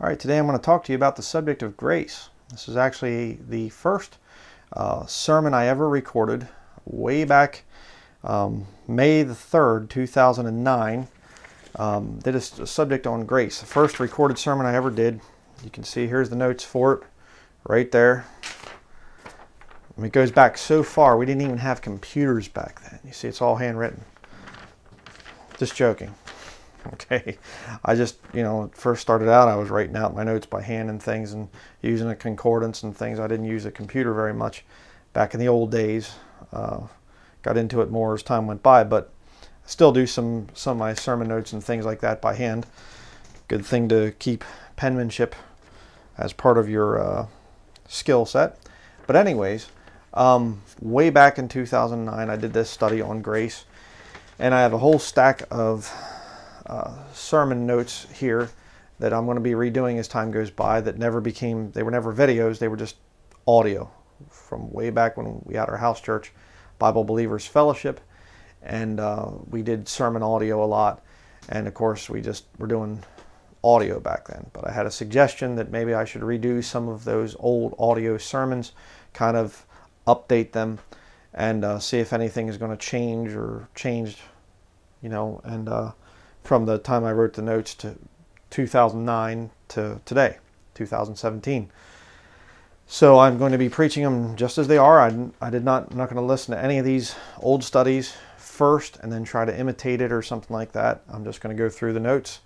All right, today I'm going to talk to you about the subject of grace. This is actually the first uh, sermon I ever recorded way back um, May the 3rd, 2009. Um, did a, a subject on grace. The first recorded sermon I ever did. You can see here's the notes for it right there. it goes back so far, we didn't even have computers back then. You see, it's all handwritten. Just joking. Okay, I just, you know, first started out, I was writing out my notes by hand and things and using a concordance and things. I didn't use a computer very much back in the old days. Uh, got into it more as time went by, but still do some, some of my sermon notes and things like that by hand. Good thing to keep penmanship as part of your uh, skill set. But anyways, um, way back in 2009, I did this study on grace, and I have a whole stack of uh, sermon notes here that I'm going to be redoing as time goes by that never became, they were never videos, they were just audio from way back when we had our house church, Bible Believers Fellowship, and uh, we did sermon audio a lot. And of course, we just were doing audio back then. But I had a suggestion that maybe I should redo some of those old audio sermons, kind of update them, and uh, see if anything is going to change or changed, you know, and uh, from the time I wrote the notes to 2009 to today, 2017. So I'm going to be preaching them just as they are. I, I did not, I'm not going to listen to any of these old studies first and then try to imitate it or something like that. I'm just going to go through the notes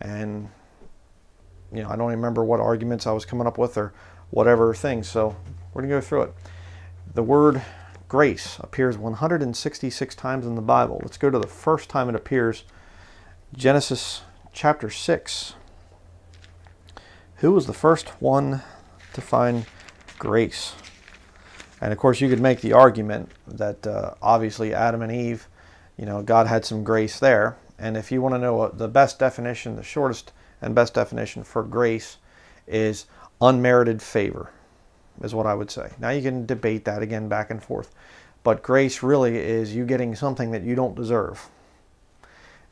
and, you know, I don't remember what arguments I was coming up with or whatever things. So we're going to go through it. The word grace appears 166 times in the Bible. Let's go to the first time it appears Genesis chapter 6. Who was the first one to find grace? And of course, you could make the argument that uh, obviously Adam and Eve, you know, God had some grace there. And if you want to know the best definition, the shortest and best definition for grace is unmerited favor, is what I would say. Now you can debate that again back and forth. But grace really is you getting something that you don't deserve.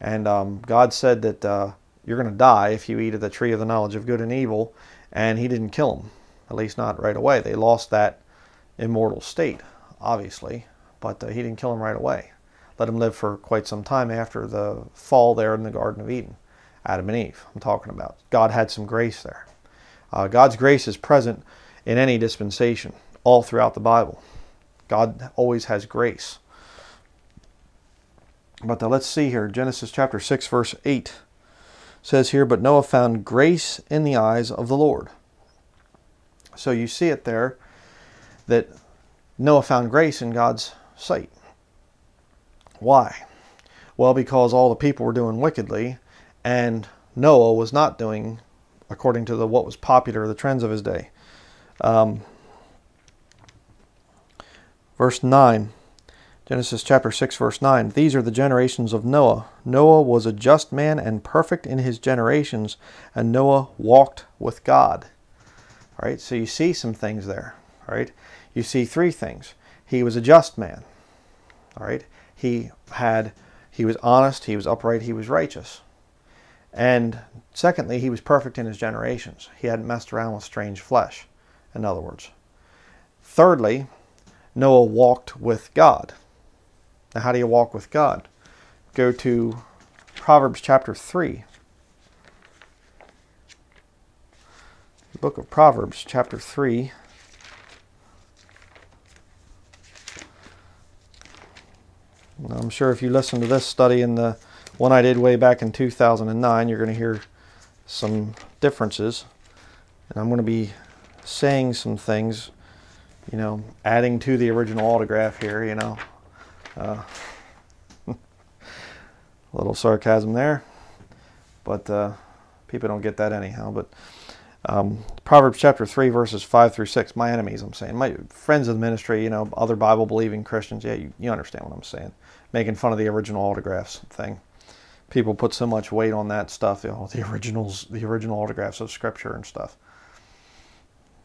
And um, God said that uh, you're going to die if you eat of the tree of the knowledge of good and evil. And He didn't kill them, at least not right away. They lost that immortal state, obviously, but uh, He didn't kill them right away. Let them live for quite some time after the fall there in the Garden of Eden. Adam and Eve, I'm talking about. God had some grace there. Uh, God's grace is present in any dispensation, all throughout the Bible. God always has grace. But uh, let's see here. Genesis chapter 6, verse 8 says here, But Noah found grace in the eyes of the Lord. So you see it there that Noah found grace in God's sight. Why? Well, because all the people were doing wickedly, and Noah was not doing according to the what was popular, the trends of his day. Um, verse 9 Genesis chapter 6, verse 9. These are the generations of Noah. Noah was a just man and perfect in his generations, and Noah walked with God. All right, so you see some things there. All right, you see three things. He was a just man. All right, he had, he was honest, he was upright, he was righteous. And secondly, he was perfect in his generations. He hadn't messed around with strange flesh, in other words. Thirdly, Noah walked with God. Now, how do you walk with God? Go to Proverbs chapter 3. The book of Proverbs, chapter 3. I'm sure if you listen to this study and the one I did way back in 2009, you're going to hear some differences. And I'm going to be saying some things, you know, adding to the original autograph here, you know, uh, a little sarcasm there, but uh, people don't get that anyhow. But um, Proverbs chapter 3, verses 5 through 6, my enemies, I'm saying, my friends of the ministry, you know, other Bible believing Christians, yeah, you, you understand what I'm saying. Making fun of the original autographs thing. People put so much weight on that stuff, you know, the originals, the original autographs of Scripture and stuff.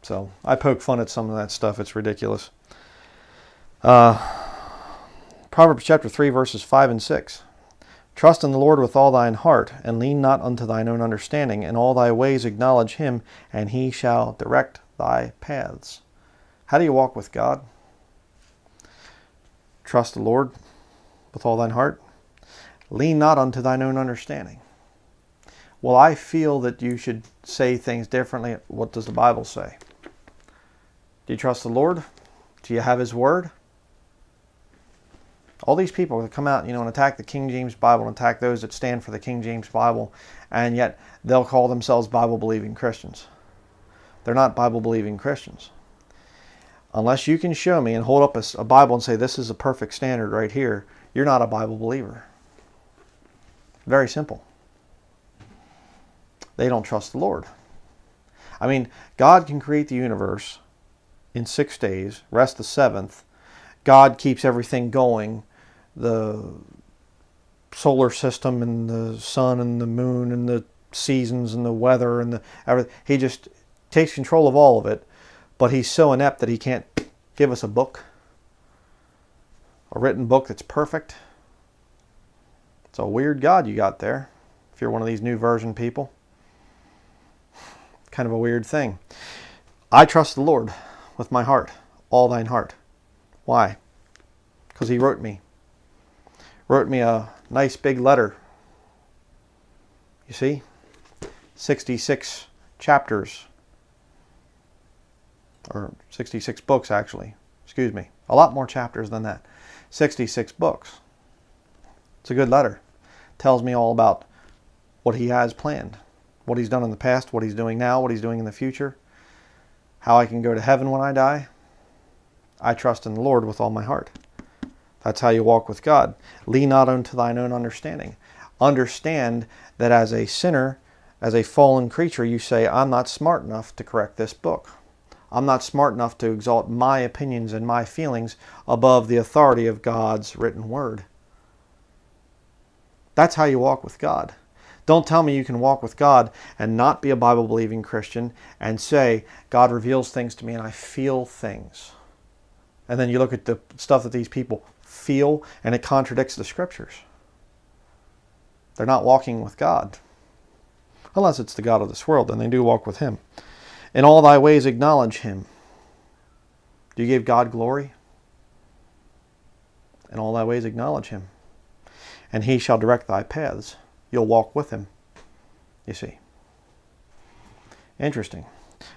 So I poke fun at some of that stuff. It's ridiculous. Uh, Proverbs chapter 3, verses 5 and 6. Trust in the Lord with all thine heart, and lean not unto thine own understanding. In all thy ways acknowledge him, and he shall direct thy paths. How do you walk with God? Trust the Lord with all thine heart. Lean not unto thine own understanding. Well, I feel that you should say things differently. What does the Bible say? Do you trust the Lord? Do you have His Word? All these people that come out, you know, and attack the King James Bible and attack those that stand for the King James Bible, and yet they'll call themselves Bible believing Christians. They're not Bible believing Christians. Unless you can show me and hold up a, a, Bible and say, this is a perfect standard right here, you're not a Bible believer. Very simple. They don't trust the Lord. I mean, God can create the universe in six days, rest the seventh. God keeps everything going. The solar system and the sun and the moon and the seasons and the weather and the everything. He just takes control of all of it, but he's so inept that he can't give us a book, a written book that's perfect. It's a weird God you got there, if you're one of these new version people. Kind of a weird thing. I trust the Lord with my heart, all thine heart. Why? Because he wrote me. Wrote me a nice big letter. You see? 66 chapters or 66 books actually, excuse me, a lot more chapters than that. 66 books. It's a good letter. Tells me all about what he has planned, what he's done in the past, what he's doing now, what he's doing in the future, how I can go to heaven when I die. I trust in the Lord with all my heart. That's how you walk with God. Lean not unto thine own understanding. Understand that as a sinner, as a fallen creature, you say, I'm not smart enough to correct this book. I'm not smart enough to exalt my opinions and my feelings above the authority of God's written word. That's how you walk with God. Don't tell me you can walk with God and not be a Bible believing Christian and say, God reveals things to me and I feel things. And then you look at the stuff that these people feel and it contradicts the scriptures. They're not walking with God. Unless it's the God of this world, then they do walk with Him. In all thy ways acknowledge him. Do you give God glory? In all thy ways acknowledge him. And he shall direct thy paths. You'll walk with him. You see. Interesting.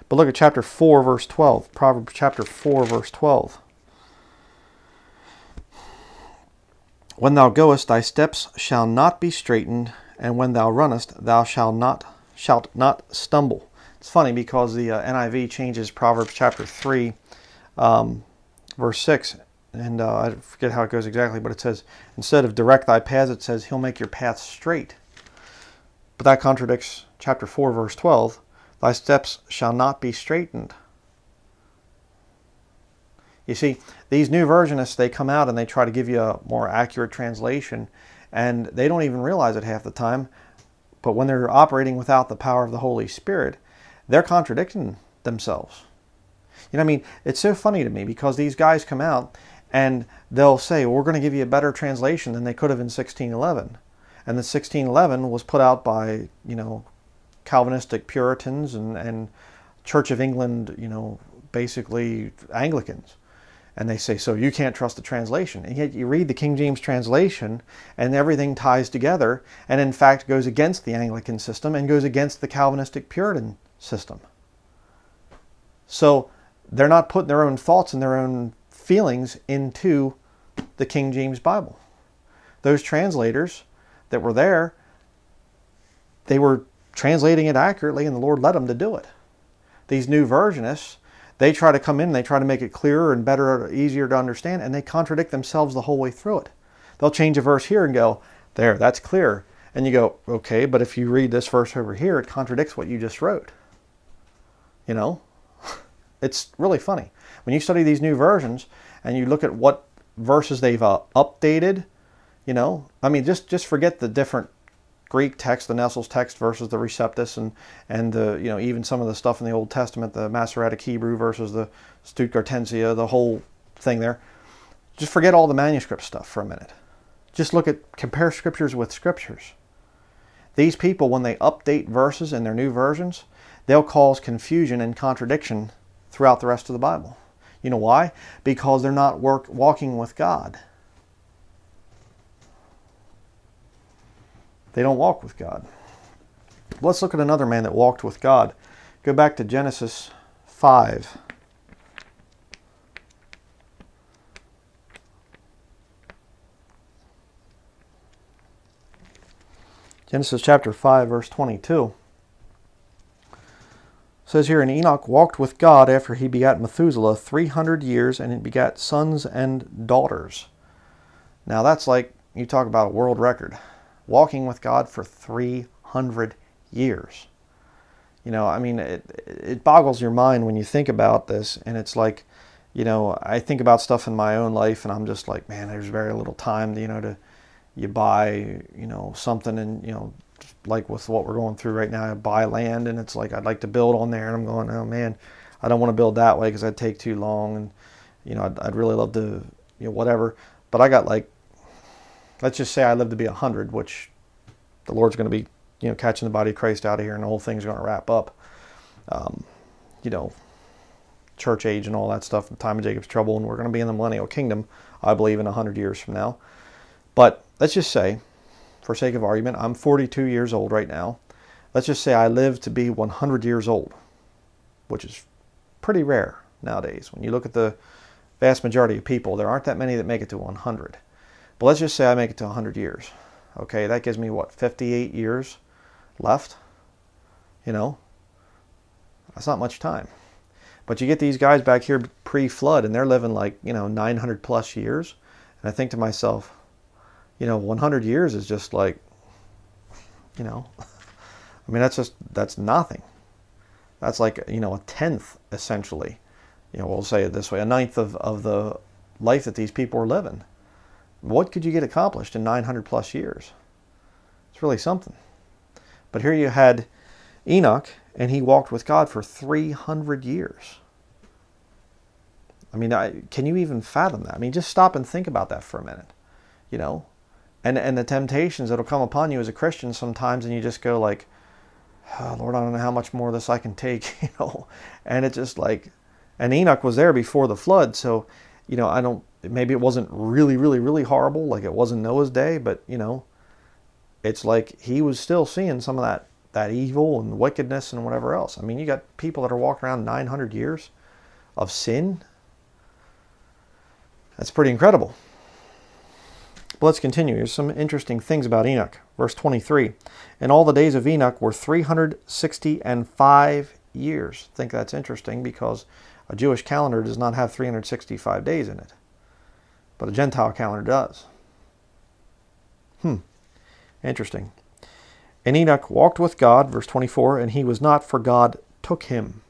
But look at chapter 4, verse 12. Proverbs chapter 4, verse 12. When thou goest, thy steps shall not be straightened, and when thou runnest, thou shalt not, shalt not stumble. It's funny because the uh, NIV changes Proverbs chapter 3, um, verse 6, and uh, I forget how it goes exactly, but it says, instead of direct thy paths, it says, he'll make your path straight. But that contradicts chapter 4, verse 12, thy steps shall not be straightened. You see, these new versionists, they come out and they try to give you a more accurate translation, and they don't even realize it half the time. But when they're operating without the power of the Holy Spirit, they're contradicting themselves. You know, I mean, it's so funny to me because these guys come out and they'll say, well, we're going to give you a better translation than they could have in 1611. And the 1611 was put out by, you know, Calvinistic Puritans and, and Church of England, you know, basically Anglicans. And they say, so you can't trust the translation. And yet you read the King James translation and everything ties together and in fact goes against the Anglican system and goes against the Calvinistic Puritan system. So they're not putting their own thoughts and their own feelings into the King James Bible. Those translators that were there, they were translating it accurately and the Lord led them to do it. These new versionists, they try to come in, they try to make it clearer and better, easier to understand, and they contradict themselves the whole way through it. They'll change a verse here and go, there, that's clear. And you go, okay, but if you read this verse over here, it contradicts what you just wrote. You know, it's really funny. When you study these new versions and you look at what verses they've uh, updated, you know, I mean, just, just forget the different Greek text, the Nestle's text versus the Receptus, and and the you know even some of the stuff in the Old Testament, the Masoretic Hebrew versus the Stuttgartensia, the whole thing there. Just forget all the manuscript stuff for a minute. Just look at compare scriptures with scriptures. These people, when they update verses in their new versions, they'll cause confusion and contradiction throughout the rest of the Bible. You know why? Because they're not work, walking with God. They don't walk with God. Let's look at another man that walked with God. Go back to Genesis 5. Genesis chapter 5, verse 22 says here, And Enoch walked with God after he begat Methuselah 300 years, and he begat sons and daughters. Now that's like, you talk about a world record. Walking with God for 300 years. You know, I mean, it, it boggles your mind when you think about this, and it's like, you know, I think about stuff in my own life, and I'm just like, man, there's very little time, you know, to you buy, you know, something and, you know, like with what we're going through right now, I buy land and it's like, I'd like to build on there. And I'm going, oh man, I don't want to build that way because I'd take too long. And, you know, I'd, I'd really love to, you know, whatever. But I got like, let's just say I live to be 100, which the Lord's going to be, you know, catching the body of Christ out of here and the whole thing's going to wrap up. Um, you know, church age and all that stuff, the time of Jacob's trouble, and we're going to be in the millennial kingdom, I believe, in 100 years from now. But let's just say, for sake of argument, I'm 42 years old right now. Let's just say I live to be 100 years old, which is pretty rare nowadays. When you look at the vast majority of people, there aren't that many that make it to 100. But let's just say I make it to 100 years. Okay, that gives me what, 58 years left? You know, that's not much time. But you get these guys back here pre-flood and they're living like, you know, 900 plus years. And I think to myself, you know, 100 years is just like, you know, I mean, that's just, that's nothing. That's like, you know, a tenth essentially. You know, we'll say it this way, a ninth of, of the life that these people are living. What could you get accomplished in 900 plus years? It's really something. But here you had Enoch, and he walked with God for 300 years. I mean, I, can you even fathom that? I mean, just stop and think about that for a minute. You know, and and the temptations that'll come upon you as a Christian sometimes, and you just go like, oh, Lord, I don't know how much more of this I can take, you know, and it's just like, and Enoch was there before the flood, so you know, I don't, maybe it wasn't really, really, really horrible like it was in Noah's day, but you know, it's like he was still seeing some of that that evil and wickedness and whatever else. I mean, you got people that are walking around 900 years of sin. That's pretty incredible. But let's continue. Here's some interesting things about Enoch. Verse 23. And all the days of Enoch were 360 and 5 years. I think that's interesting because a Jewish calendar does not have 365 days in it. But a Gentile calendar does. Hmm. Interesting. And Enoch walked with God, verse 24, and he was not, for God took him.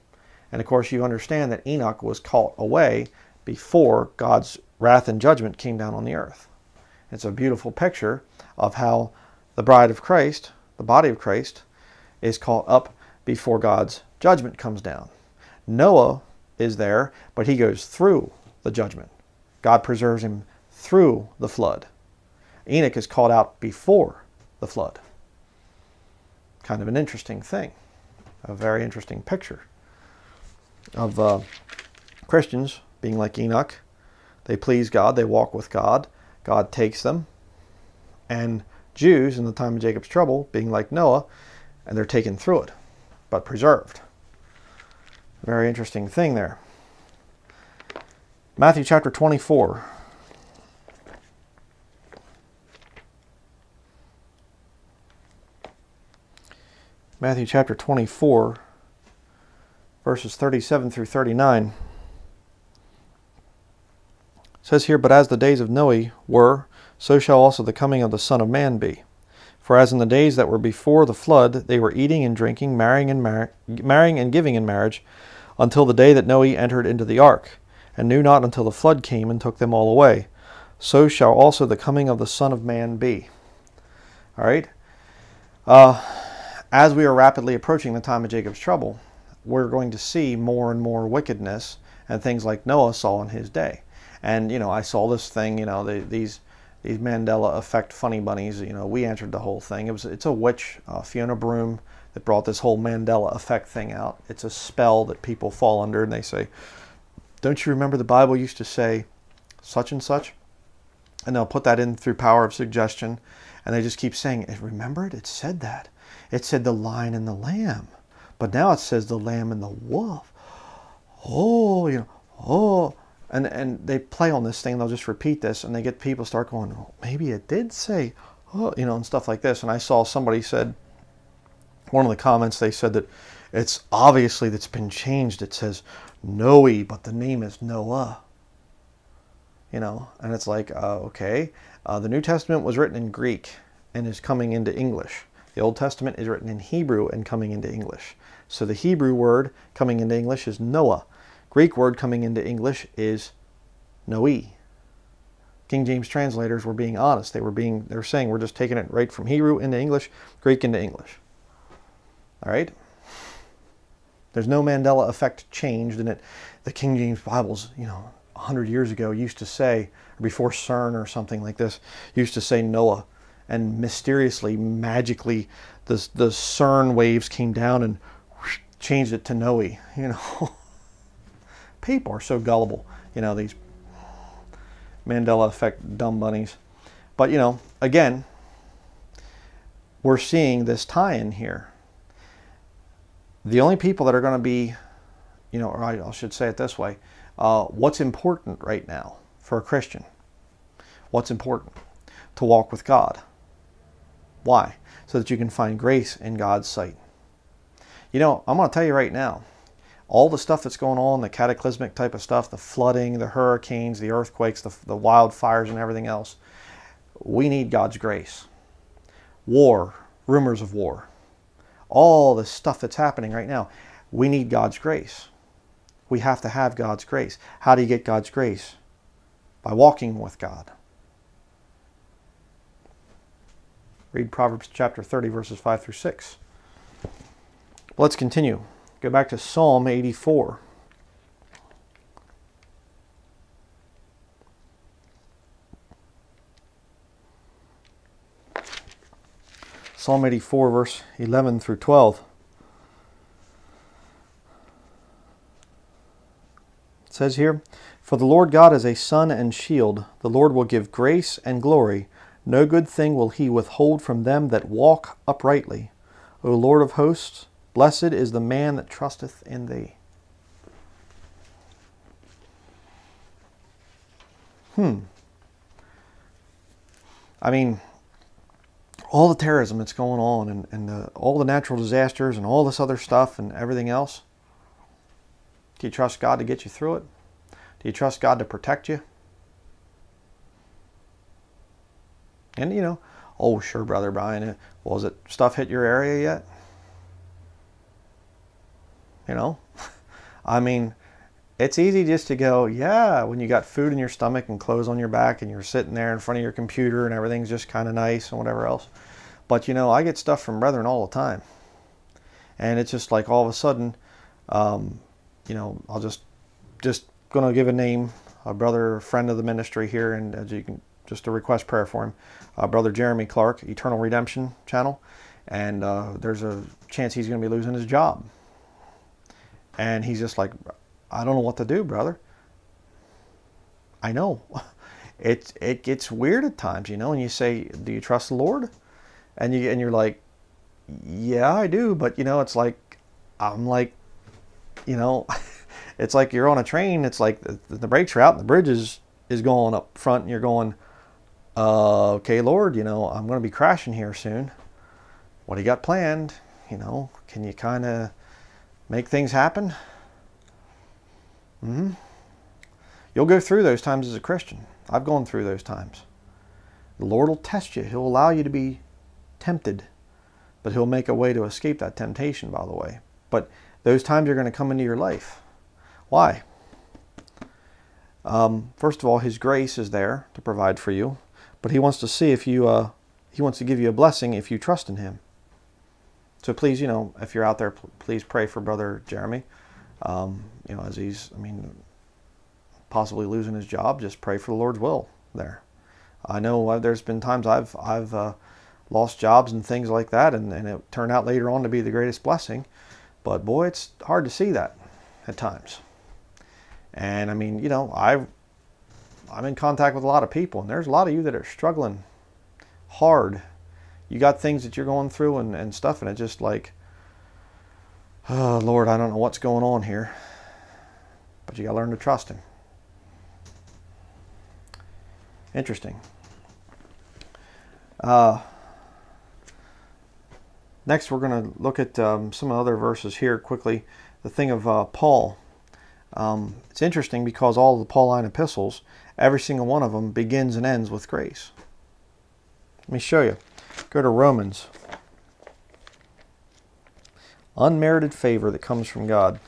And of course, you understand that Enoch was caught away before God's wrath and judgment came down on the earth. It's a beautiful picture of how the bride of Christ, the body of Christ, is caught up before God's judgment comes down. Noah is there, but he goes through the judgment. God preserves him through the flood. Enoch is called out before the flood. Kind of an interesting thing, a very interesting picture of uh, Christians being like Enoch. They please God, they walk with God, God takes them. And Jews in the time of Jacob's trouble, being like Noah, and they're taken through it, but preserved. Very interesting thing there. Matthew chapter 24. Matthew chapter 24, verses 37 through 39 says here, But as the days of Noe were, so shall also the coming of the Son of Man be. For as in the days that were before the flood, they were eating and drinking, marrying and, mar- marrying and giving in marriage, until the day that Noe entered into the ark, and knew not until the flood came and took them all away. So shall also the coming of the Son of Man be. All right? Uh, as we are rapidly approaching the time of Jacob's trouble, we're going to see more and more wickedness and things like Noah saw in his day. And you know, I saw this thing. You know, the, these these Mandela effect funny bunnies. You know, we answered the whole thing. It was it's a witch, uh, Fiona Broome, that brought this whole Mandela effect thing out. It's a spell that people fall under, and they say, "Don't you remember the Bible used to say such and such?" And they'll put that in through power of suggestion, and they just keep saying, eh, "Remember it? It said that. It said the lion and the lamb, but now it says the lamb and the wolf." Oh, you know, oh and and they play on this thing they'll just repeat this and they get people start going oh, maybe it did say oh you know and stuff like this and i saw somebody said one of the comments they said that it's obviously that's been changed it says noe but the name is noah you know and it's like uh, okay uh, the new testament was written in greek and is coming into english the old testament is written in hebrew and coming into english so the hebrew word coming into english is noah Greek word coming into English is Noe. King James translators were being honest. They were being they were saying we're just taking it right from Hebrew into English, Greek into English. All right? There's no Mandela effect changed in it. The King James Bibles, you know, 100 years ago used to say, or before CERN or something like this, used to say Noah. And mysteriously, magically, the, the CERN waves came down and whoosh, changed it to Noe, you know. people are so gullible. You know, these Mandela effect dumb bunnies. But, you know, again, we're seeing this tie in here. The only people that are going to be, you know, or I should say it this way uh, what's important right now for a Christian? What's important? To walk with God. Why? So that you can find grace in God's sight. You know, I'm going to tell you right now, all the stuff that's going on, the cataclysmic type of stuff, the flooding, the hurricanes, the earthquakes, the, the wildfires, and everything else, we need God's grace. War, rumors of war, all the stuff that's happening right now, we need God's grace. We have to have God's grace. How do you get God's grace? By walking with God. Read Proverbs chapter 30, verses 5 through 6. Let's continue. Go back to Psalm 84. Psalm 84, verse 11 through 12. It says here, For the Lord God is a sun and shield. The Lord will give grace and glory. No good thing will he withhold from them that walk uprightly. O Lord of hosts, Blessed is the man that trusteth in thee. Hmm. I mean, all the terrorism that's going on and, and the, all the natural disasters and all this other stuff and everything else. Do you trust God to get you through it? Do you trust God to protect you? And you know, oh sure, brother Bryan, was it stuff hit your area yet? You know, I mean, it's easy just to go, yeah, when you got food in your stomach and clothes on your back and you're sitting there in front of your computer and everything's just kind of nice and whatever else. But you know, I get stuff from brethren all the time. And it's just like all of a sudden, um, you know, I'll just, just going to give a name, a brother, friend of the ministry here, and as you can, just a request prayer for him, uh, Brother Jeremy Clark, Eternal Redemption Channel. And uh, there's a chance he's going to be losing his job and he's just like, I don't know what to do, brother. I know. It, it gets weird at times, you know, and you say, Do you trust the Lord? And you and you're like, Yeah, I do, but you know, it's like I'm like, you know, it's like you're on a train, it's like the, the brakes are out and the bridge is, is going up front and you're going, uh, okay, Lord, you know, I'm going to be crashing here soon. What do you got planned? You know, can you kind of make things happen. Mm-hmm. You'll go through those times as a Christian. I've gone through those times. The Lord will test you. He'll allow you to be tempted, but He'll make a way to escape that temptation, by the way. But those times are going to come into your life. Why? Um, first of all, His grace is there to provide for you, but He wants to see if you, uh, He wants to give you a blessing if you trust in Him. So please, you know, if you're out there, please pray for Brother Jeremy. Um, you know, as he's, I mean, possibly losing his job, just pray for the Lord's will there. I know uh, there's been times I've I've uh, lost jobs and things like that, and, and it turned out later on to be the greatest blessing. But boy, it's hard to see that at times. And I mean, you know, I I'm in contact with a lot of people, and there's a lot of you that are struggling hard. You got things that you're going through and, and stuff, and it's just like, oh Lord, I don't know what's going on here. But you got to learn to trust Him. Interesting. Uh, next, we're going to look at um, some other verses here quickly. The thing of uh, Paul. Um, it's interesting because all the Pauline epistles, every single one of them begins and ends with grace. Let me show you. Go to Romans. Unmerited favor that comes from God.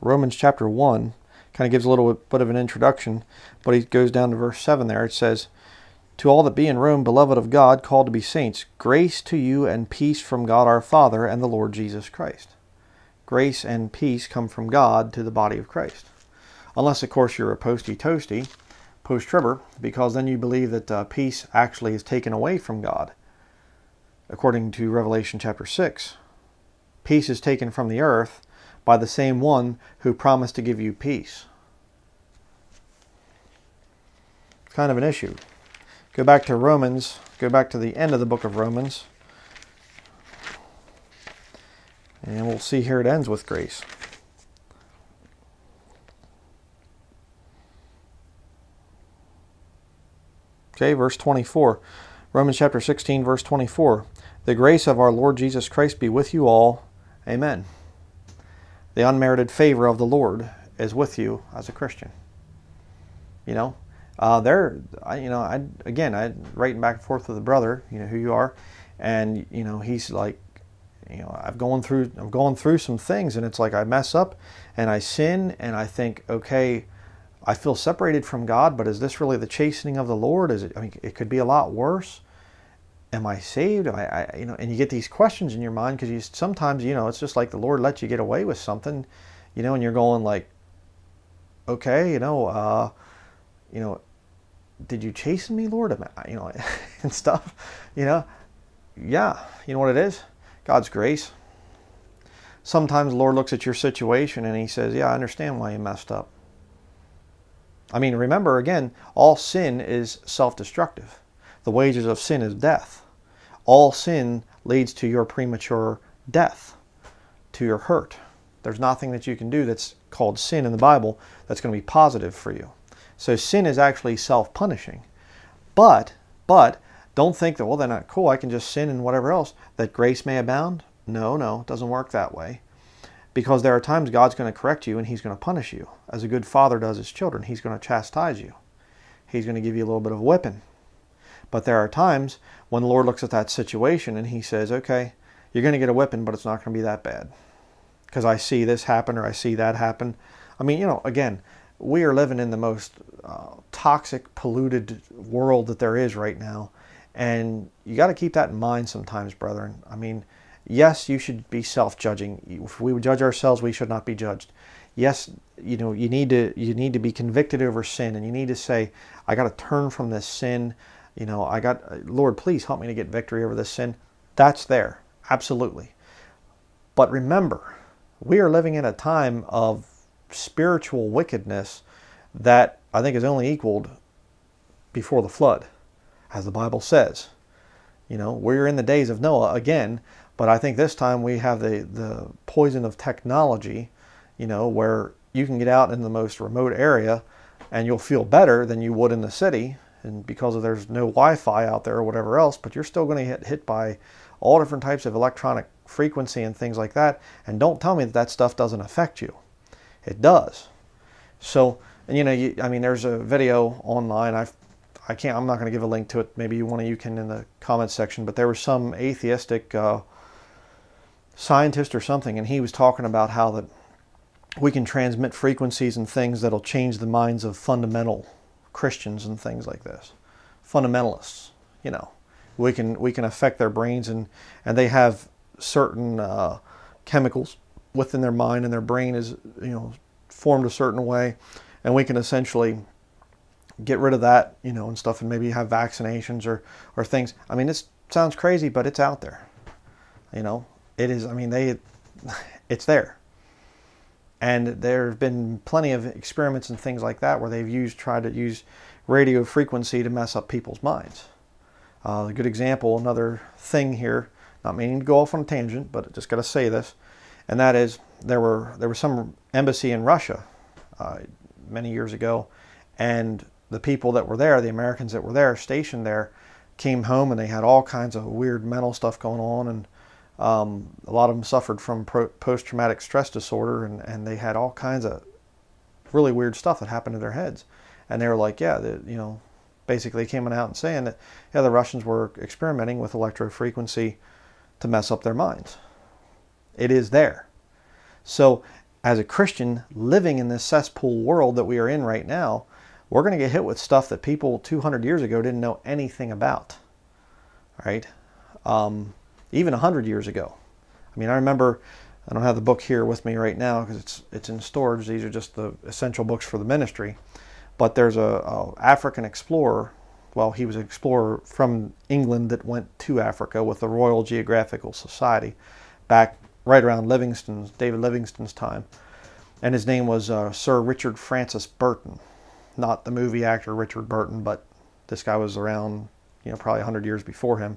Romans chapter 1 kind of gives a little bit of an introduction, but he goes down to verse 7 there. It says, To all that be in Rome, beloved of God, called to be saints, grace to you and peace from God our Father and the Lord Jesus Christ. Grace and peace come from God to the body of Christ. Unless, of course, you're a posty toasty, post tribber, because then you believe that uh, peace actually is taken away from God. According to Revelation chapter 6, peace is taken from the earth by the same one who promised to give you peace. It's kind of an issue. Go back to Romans, go back to the end of the book of Romans, and we'll see here it ends with grace. Okay, verse 24. Romans chapter 16, verse 24. The grace of our Lord Jesus Christ be with you all. Amen the unmerited favor of the Lord is with you as a Christian. You know, uh, there, I, you know, I again, I writing back and forth with a brother, you know, who you are, and you know, he's like, you know, I've gone through, I'm going through some things, and it's like I mess up and I sin, and I think, okay, I feel separated from God, but is this really the chastening of the Lord? Is it? I mean, it could be a lot worse am I saved? Am I, I, you know, and you get these questions in your mind because you sometimes, you know, it's just like the Lord lets you get away with something, you know, and you're going like, okay, you know, uh, you know, did you chasten me, Lord? You know, and stuff, you know, yeah, you know what it is? God's grace. Sometimes the Lord looks at your situation and He says, yeah, I understand why you messed up. I mean, remember again, all sin is self-destructive. The wages of sin is death all sin leads to your premature death, to your hurt. There's nothing that you can do that's called sin in the Bible that's going to be positive for you. So sin is actually self-punishing. But, but, don't think that, well, they're not cool. I can just sin and whatever else. That grace may abound? No, no, it doesn't work that way. Because there are times God's going to correct you and He's going to punish you. As a good father does his children, He's going to chastise you. He's going to give you a little bit of a whipping. But there are times when the Lord looks at that situation and he says, okay, you're going to get a whipping, but it's not going to be that bad. Because I see this happen or I see that happen. I mean, you know, again, we are living in the most uh, toxic, polluted world that there is right now. And you got to keep that in mind sometimes, brethren. I mean, yes, you should be self-judging. If we would judge ourselves, we should not be judged. Yes, you know, you need to you need to be convicted over sin, and you need to say, I got to turn from this sin you know, I got, Lord, please help me to get victory over this sin. That's there, absolutely. But remember, we are living in a time of spiritual wickedness that I think is only equaled before the flood, as the Bible says. You know, we're in the days of Noah again, but I think this time we have the, the poison of technology, you know, where you can get out in the most remote area and you'll feel better than you would in the city and because of there's no Wi-Fi out there or whatever else, but you're still going to get hit by all different types of electronic frequency and things like that. And don't tell me that that stuff doesn't affect you. It does. So, and you know, you, I mean, there's a video online. I, I can't. I'm not going to give a link to it. Maybe one of you can in the comments section. But there was some atheistic uh, scientist or something, and he was talking about how that we can transmit frequencies and things that'll change the minds of fundamental Christians and things like this, fundamentalists. You know, we can we can affect their brains and and they have certain uh, chemicals within their mind and their brain is you know formed a certain way, and we can essentially get rid of that, you know, and stuff, and maybe have vaccinations or or things. I mean, it sounds crazy, but it's out there. You know, it is. I mean, they, it's there. And there have been plenty of experiments and things like that where they've used tried to use radio frequency to mess up people's minds. Uh, a good example, another thing here, not meaning to go off on a tangent, but just got to say this, and that is there were there was some embassy in Russia uh, many years ago, and the people that were there, the Americans that were there, stationed there, came home and they had all kinds of weird mental stuff going on, and um, a lot of them suffered from post traumatic stress disorder, and, and they had all kinds of really weird stuff that happened to their heads. And they were like, yeah, the, you know, basically coming out and saying that, yeah, the Russians were experimenting with electrofrequency to mess up their minds. It is there. So, as a Christian living in this cesspool world that we are in right now, we're going to get hit with stuff that people 200 years ago didn't know anything about. Right? Um, even 100 years ago. I mean, I remember, I don't have the book here with me right now because it's, it's in storage. These are just the essential books for the ministry. But there's a, a African explorer. Well, he was an explorer from England that went to Africa with the Royal Geographical Society back right around Livingstone's, David Livingstone's time. And his name was uh, Sir Richard Francis Burton. Not the movie actor Richard Burton, but this guy was around, you know, probably 100 years before him.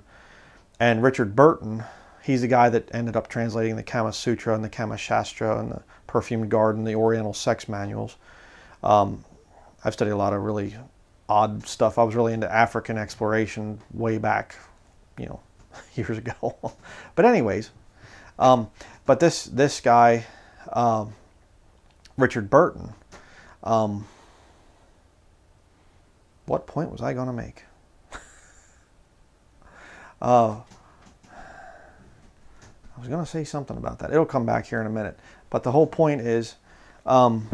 And Richard Burton, he's the guy that ended up translating the Kama Sutra and the Kama Shastra and the Perfumed Garden, the Oriental sex manuals. Um, I've studied a lot of really odd stuff. I was really into African exploration way back, you know, years ago. but anyways, um, but this this guy, um, Richard Burton. Um, what point was I going to make? Uh, I was going to say something about that. It'll come back here in a minute. But the whole point is, um,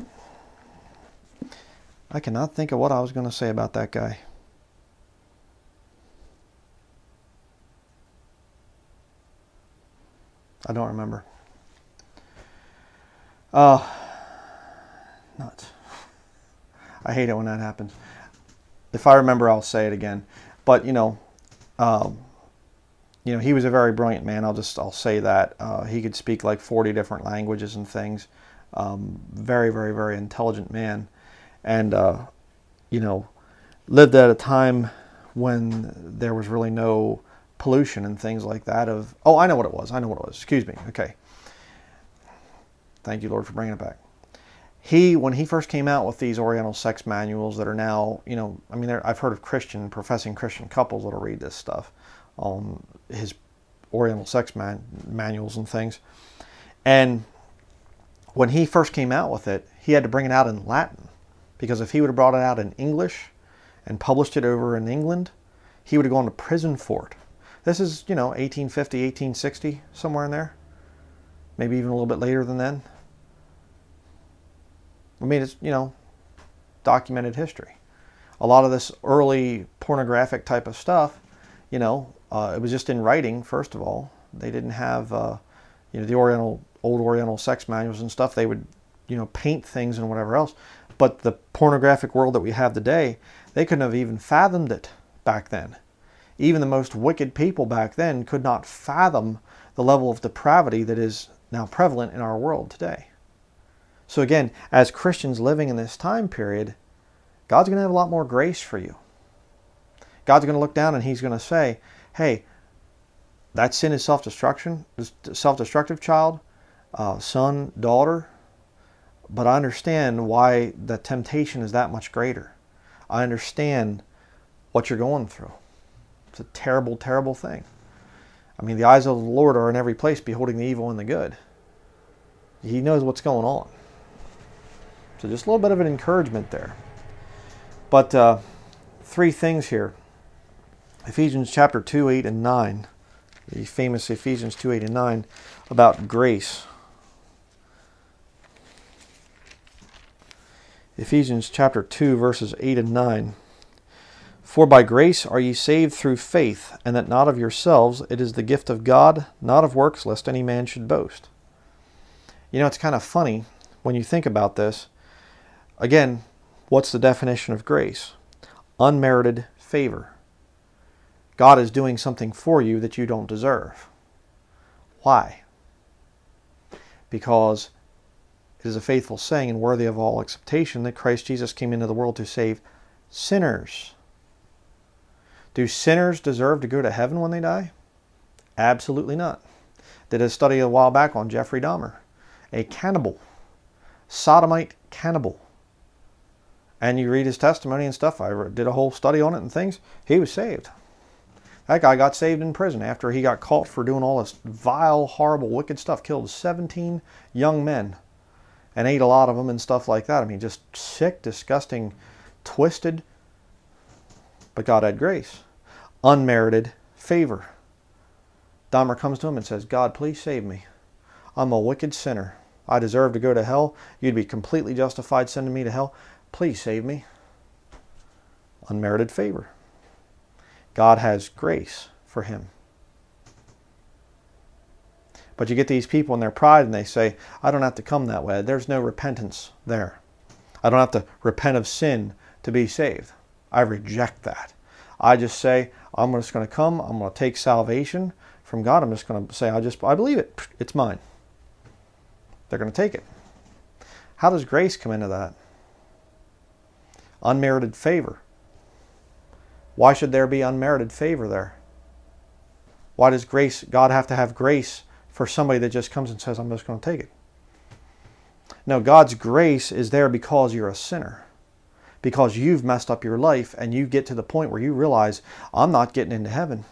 I cannot think of what I was going to say about that guy. I don't remember. Uh, nuts. I hate it when that happens. If I remember, I'll say it again. But, you know, um, you know, he was a very brilliant man. I'll just I'll say that uh, he could speak like 40 different languages and things. Um, very, very, very intelligent man, and uh, you know, lived at a time when there was really no pollution and things like that. Of oh, I know what it was. I know what it was. Excuse me. Okay. Thank you, Lord, for bringing it back. He, when he first came out with these Oriental sex manuals that are now, you know, I mean, I've heard of Christian, professing Christian couples that'll read this stuff on his Oriental sex man, manuals and things. And when he first came out with it, he had to bring it out in Latin because if he would have brought it out in English and published it over in England, he would have gone to prison for it. This is, you know, 1850, 1860, somewhere in there. Maybe even a little bit later than then. I mean, it's, you know, documented history. A lot of this early pornographic type of stuff, you know, uh, it was just in writing, first of all. They didn't have, uh, you know, the Oriental, old Oriental sex manuals and stuff. They would, you know, paint things and whatever else. But the pornographic world that we have today, they couldn't have even fathomed it back then. Even the most wicked people back then could not fathom the level of depravity that is now prevalent in our world today. So again, as Christians living in this time period, God's going to have a lot more grace for you. God's going to look down and he's going to say, hey, that sin is self-destruction, self-destructive child, uh, son, daughter. But I understand why the temptation is that much greater. I understand what you're going through. It's a terrible, terrible thing. I mean, the eyes of the Lord are in every place, beholding the evil and the good. He knows what's going on. So just a little bit of an encouragement there. But uh, three things here. Ephesians chapter 2, 8, and 9, the famous Ephesians 2, 8, and 9, about grace. Ephesians chapter 2, verses 8 and 9. For by grace are ye saved through faith, and that not of yourselves, it is the gift of God, not of works, lest any man should boast. You know, it's kind of funny when you think about this, again, what's the definition of grace? Unmerited favor. God is doing something for you that you don't deserve. Why? Because it is a faithful saying and worthy of all acceptation that Christ Jesus came into the world to save sinners. Do sinners deserve to go to heaven when they die? Absolutely not. Did a study a while back on Jeffrey Dahmer, a cannibal, sodomite cannibal. And you read his testimony and stuff. I did a whole study on it and things. He was saved. That guy got saved in prison after he got caught for doing all this vile, horrible, wicked stuff. Killed 17 young men and ate a lot of them and stuff like that. I mean, just sick, disgusting, twisted. But God had grace, unmerited favor. Dahmer comes to him and says, God, please save me. I'm a wicked sinner. I deserve to go to hell. You'd be completely justified sending me to hell. Please save me. Unmerited favor. God has grace for him. But you get these people in their pride and they say, I don't have to come that way. There's no repentance there. I don't have to repent of sin to be saved. I reject that. I just say, I'm just going to come, I'm going to take salvation from God. I'm just going to say, I just, I believe it. It's mine. They're going to take it. How does grace come into that? Unmerited favor. Why should there be unmerited favor there? Why does grace, God have to have grace for somebody that just comes and says, I'm just going to take it? No, God's grace is there because you're a sinner. Because you've messed up your life and you get to the point where you realize, I'm not getting into heaven.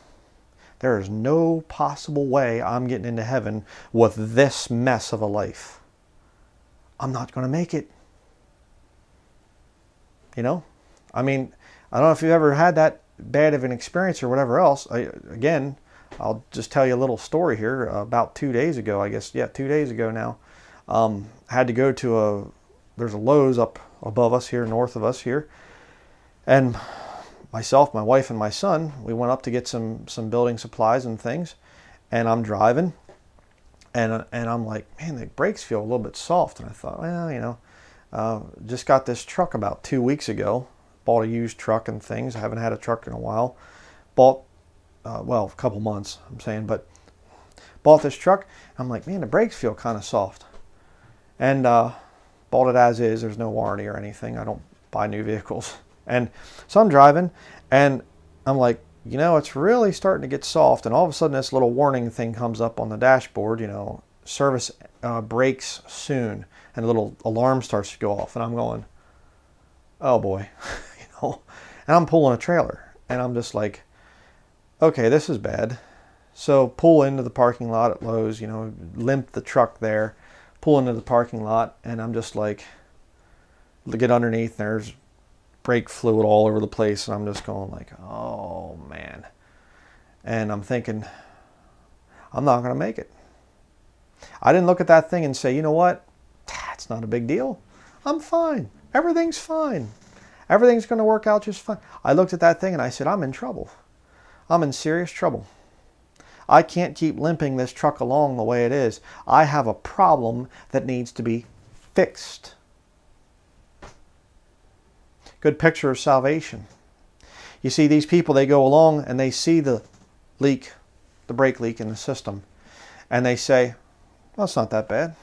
There is no possible way I'm getting into heaven with this mess of a life. I'm not going to make it. You know? I mean, I don't know if you've ever had that bad of an experience or whatever else. I, again, I'll just tell you a little story here. About two days ago, I guess, yeah, two days ago now, um, I had to go to a, there's a Lowe's up above us here, north of us here. And myself, my wife, and my son, we went up to get some, some building supplies and things. And I'm driving, and, and I'm like, man, the brakes feel a little bit soft. And I thought, well, you know, uh, just got this truck about two weeks ago bought a used truck and things. I haven't had a truck in a while. Bought, uh, well, a couple months, I'm saying, but bought this truck. I'm like, man, the brakes feel kind of soft. And uh, bought it as is. There's no warranty or anything. I don't buy new vehicles. And so I'm driving, and I'm like, you know, it's really starting to get soft. And all of a sudden, this little warning thing comes up on the dashboard, you know, service uh, brakes soon. And a little alarm starts to go off. And I'm going, oh boy. and I'm pulling a trailer, and I'm just like, okay, this is bad. So pull into the parking lot at Lowe's, you know, limp the truck there, pull into the parking lot, and I'm just like, get underneath. There's brake fluid all over the place, and I'm just going like, oh man. And I'm thinking, I'm not going to make it. I didn't look at that thing and say, you know what? It's not a big deal. I'm fine. Everything's fine. Everything's going to work out just fine. I looked at that thing and I said, I'm in trouble. I'm in serious trouble. I can't keep limping this truck along the way it is. I have a problem that needs to be fixed. Good picture of salvation. You see, these people, they go along and they see the leak, the brake leak in the system, and they say, well, it's not that bad.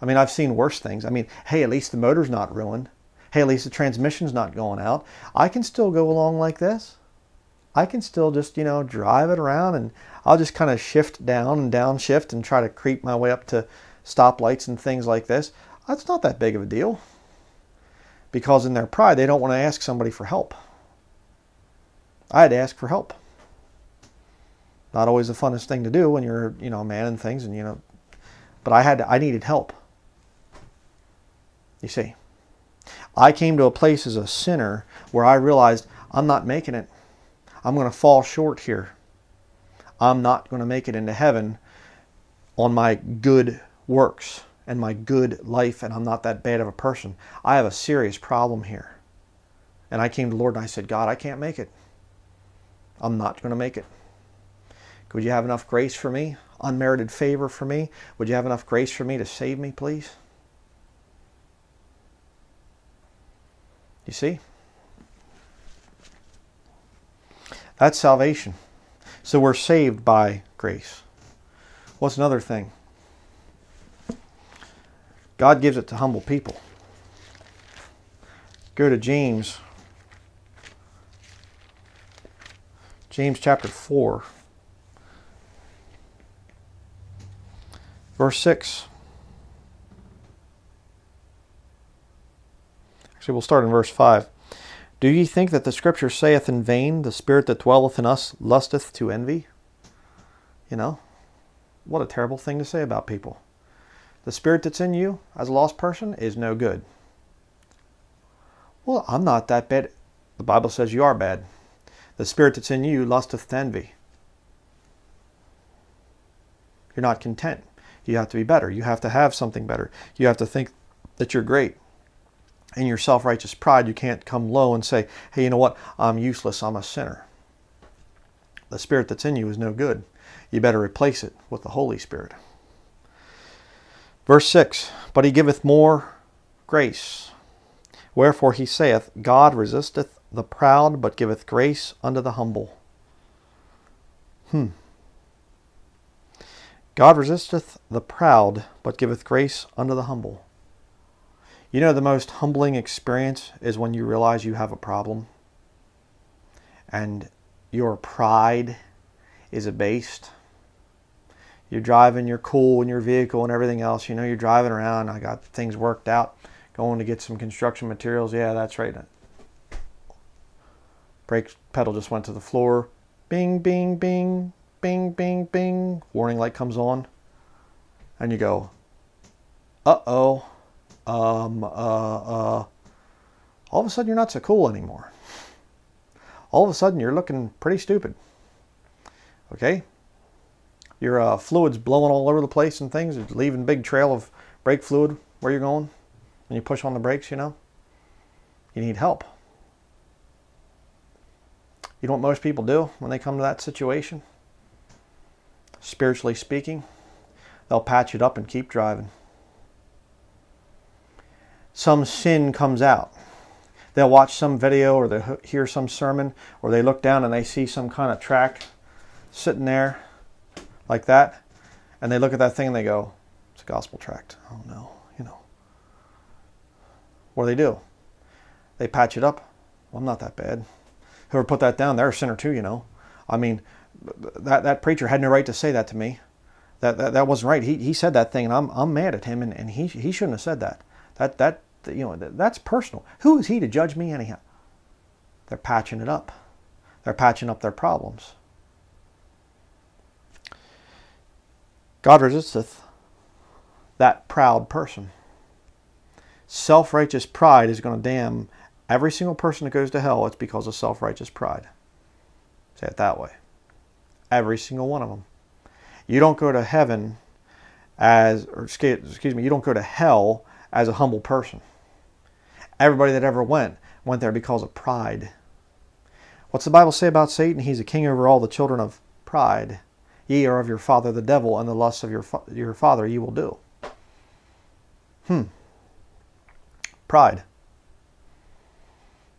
I mean, I've seen worse things. I mean, hey, at least the motor's not ruined hey, at least the transmission's not going out. I can still go along like this. I can still just, you know, drive it around and I'll just kind of shift down and downshift and try to creep my way up to stoplights and things like this. That's not that big of a deal. Because in their pride, they don't want to ask somebody for help. I had to ask for help. Not always the funnest thing to do when you're, you know, a man and things and, you know, but I had to, I needed help. You see. I came to a place as a sinner where I realized I'm not making it. I'm going to fall short here. I'm not going to make it into heaven on my good works and my good life, and I'm not that bad of a person. I have a serious problem here. And I came to the Lord and I said, God, I can't make it. I'm not going to make it. Would you have enough grace for me? Unmerited favor for me? Would you have enough grace for me to save me, please? You see? That's salvation. So we're saved by grace. What's another thing? God gives it to humble people. Go to James. James chapter 4. Verse 6. Actually, we'll start in verse 5. Do ye think that the scripture saith in vain, The spirit that dwelleth in us lusteth to envy? You know, what a terrible thing to say about people. The spirit that's in you as a lost person is no good. Well, I'm not that bad. The Bible says you are bad. The spirit that's in you lusteth to envy. You're not content. You have to be better. You have to have something better. You have to think that you're great. In your self righteous pride, you can't come low and say, hey, you know what? I'm useless. I'm a sinner. The spirit that's in you is no good. You better replace it with the Holy Spirit. Verse 6 But he giveth more grace. Wherefore he saith, God resisteth the proud, but giveth grace unto the humble. Hmm. God resisteth the proud, but giveth grace unto the humble. You know, the most humbling experience is when you realize you have a problem and your pride is abased. You're driving, you're cool in your vehicle and everything else. You know, you're driving around. I got things worked out, going to get some construction materials. Yeah, that's right. Brake pedal just went to the floor. Bing, bing, bing, bing, bing, bing. Warning light comes on. And you go, uh oh um, uh, uh, all of a sudden you're not so cool anymore. All of a sudden you're looking pretty stupid. Okay? Your uh, fluid's blowing all over the place and things, it's leaving big trail of brake fluid where you're going. When you push on the brakes, you know, you need help. You know what most people do when they come to that situation? Spiritually speaking, they'll patch it up and keep driving some sin comes out. They'll watch some video or they hear some sermon or they look down and they see some kind of tract sitting there like that and they look at that thing and they go, it's a gospel tract. Oh no, you know. What do they do? They patch it up. Well, I'm not that bad. Whoever put that down, they're a sinner too, you know. I mean, that, that preacher had no right to say that to me. That, that, that wasn't right. He, he said that thing and I'm, I'm mad at him and, and he, he shouldn't have said that. That that you know that's personal. Who is he to judge me anyhow? They're patching it up. They're patching up their problems. God resisteth that proud person. Self-righteous pride is going to damn every single person that goes to hell. It's because of self-righteous pride. Say it that way. Every single one of them. You don't go to heaven as, or excuse me, you don't go to hell as a humble person. Everybody that ever went went there because of pride. What's the Bible say about Satan? He's a king over all the children of pride. Ye are of your father the devil, and the lusts of your, fa your father ye will do. Hmm. Pride.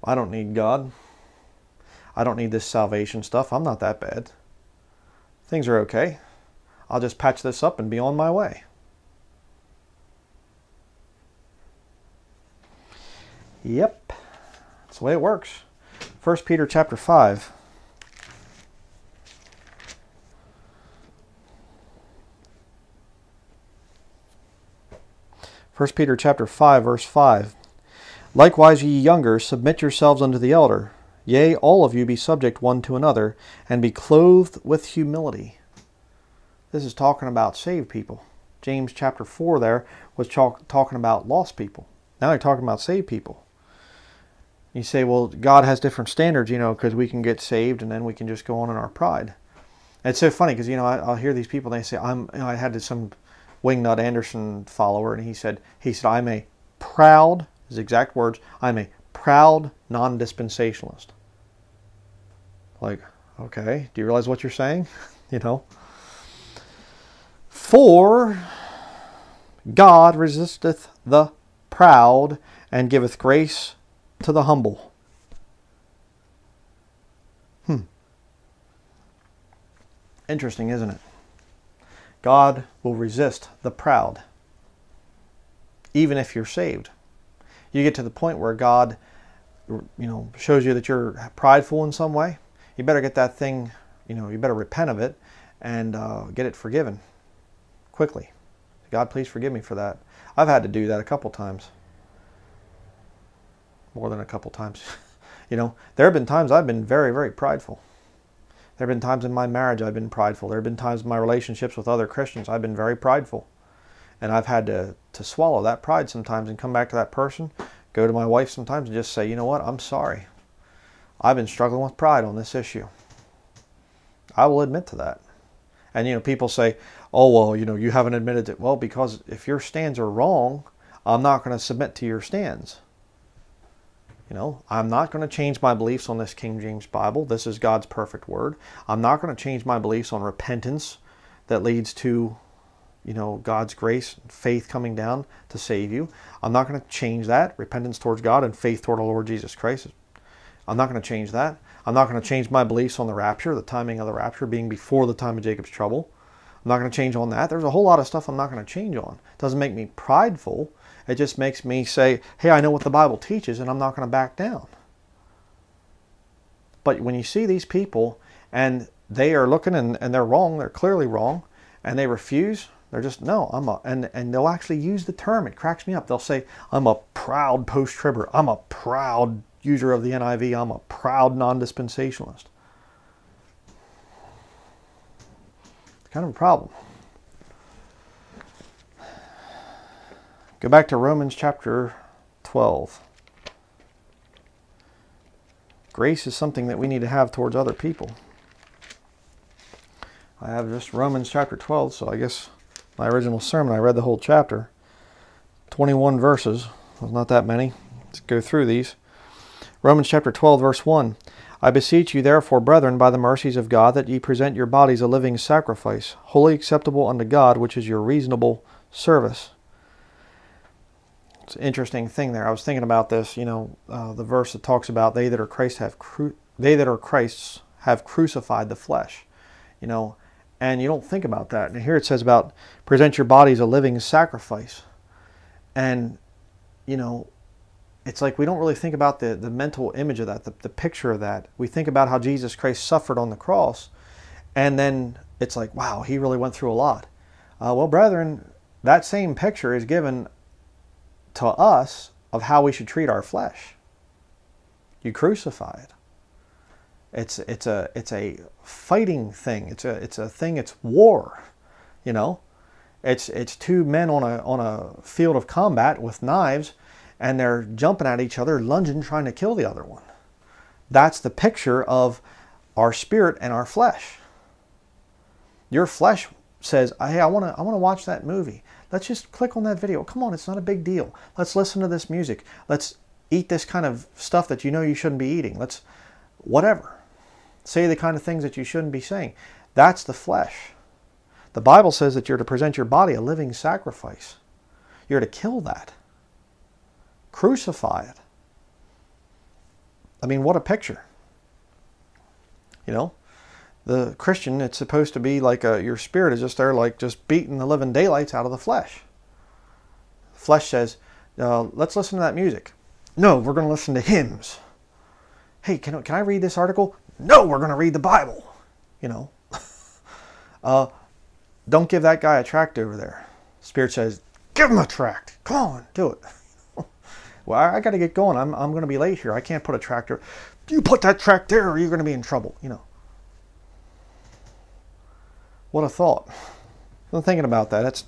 I don't need God. I don't need this salvation stuff. I'm not that bad. Things are okay. I'll just patch this up and be on my way. Yep, that's the way it works. 1 Peter chapter 5. First Peter chapter 5 verse 5 Likewise ye younger submit yourselves unto the elder. Yea all of you be subject one to another and be clothed with humility. This is talking about saved people. James chapter 4 there was talking about lost people. Now they're talking about saved people you say, well, God has different standards, you know, because we can get saved and then we can just go on in our pride. It's so funny because, you know, I, will hear these people, they say, I'm, you know, I had some Wingnut Anderson follower and he said, he said, I'm a proud, his exact words, I'm a proud non-dispensationalist. Like, okay, do you realize what you're saying? you know? For God resisteth the proud and giveth grace to the humble. Hmm. Interesting, isn't it? God will resist the proud, even if you're saved. You get to the point where God, you know, shows you that you're prideful in some way. You better get that thing, you know, you better repent of it and uh, get it forgiven quickly. God, please forgive me for that. I've had to do that a couple times. More than a couple times. you know, there have been times I've been very, very prideful. There have been times in my marriage I've been prideful. There have been times in my relationships with other Christians I've been very prideful. And I've had to, to swallow that pride sometimes and come back to that person, go to my wife sometimes and just say, you know what, I'm sorry. I've been struggling with pride on this issue. I will admit to that. And, you know, people say, oh, well, you know, you haven't admitted it. Well, because if your stands are wrong, I'm not going to submit to your stands. You know, I'm not going to change my beliefs on this King James Bible. This is God's perfect word. I'm not going to change my beliefs on repentance that leads to, you know, God's grace, and faith coming down to save you. I'm not going to change that. Repentance towards God and faith toward our Lord Jesus Christ. I'm not going to change that. I'm not going to change my beliefs on the rapture, the timing of the rapture being before the time of Jacob's trouble. I'm not going to change on that. There's a whole lot of stuff I'm not going to change on. It doesn't make me prideful. It just makes me say, hey, I know what the Bible teaches and I'm not going to back down. But when you see these people and they are looking and, and they're wrong, they're clearly wrong, and they refuse, they're just, no, I'm a, and, and they'll actually use the term. It cracks me up. They'll say, I'm a proud post-tribber. I'm a proud user of the NIV. I'm a proud non-dispensationalist. It's kind of a problem. Go back to Romans chapter 12. Grace is something that we need to have towards other people. I have just Romans chapter 12, so I guess my original sermon, I read the whole chapter. 21 verses. Not that many. Let's go through these. Romans chapter 12, verse 1. I beseech you, therefore, brethren, by the mercies of God, that ye present your bodies a living sacrifice, wholly acceptable unto God, which is your reasonable service. It's an interesting thing there. I was thinking about this. You know, uh, the verse that talks about they that are Christ have cru- they that are Christ's have crucified the flesh. You know, and you don't think about that. And here it says about present your bodies a living sacrifice, and you know, it's like we don't really think about the, the mental image of that, the, the picture of that. We think about how Jesus Christ suffered on the cross, and then it's like, wow, he really went through a lot. Uh, well, brethren, that same picture is given to us of how we should treat our flesh. You crucify it. It's it's a it's a fighting thing. It's a it's a thing. It's war. You know, it's it's two men on a on a field of combat with knives and they're jumping at each other, lunging, trying to kill the other one. That's the picture of our spirit and our flesh. Your flesh says, "Hey, I want to I want to watch that movie. Let's just click on that video. Come on, it's not a big deal. Let's listen to this music. Let's eat this kind of stuff that you know you shouldn't be eating. Let's whatever. Say the kind of things that you shouldn't be saying. That's the flesh. The Bible says that you're to present your body a living sacrifice. You're to kill that crucify it. I mean, what a picture. You know, the Christian, it's supposed to be like a, your spirit is just there, like just beating the living daylights out of the flesh. Flesh says, uh, let's listen to that music. No, we're going to listen to hymns. Hey, can, can I read this article? No, we're going to read the Bible. You know, uh, don't give that guy a tract over there. Spirit says, give him a tract. Come on, do it. Well, I, I got to get going. I'm, I'm going to be late here. I can't put a tractor. You put that tract there or you're going to be in trouble, you know. What a thought. I'm thinking about that. That's,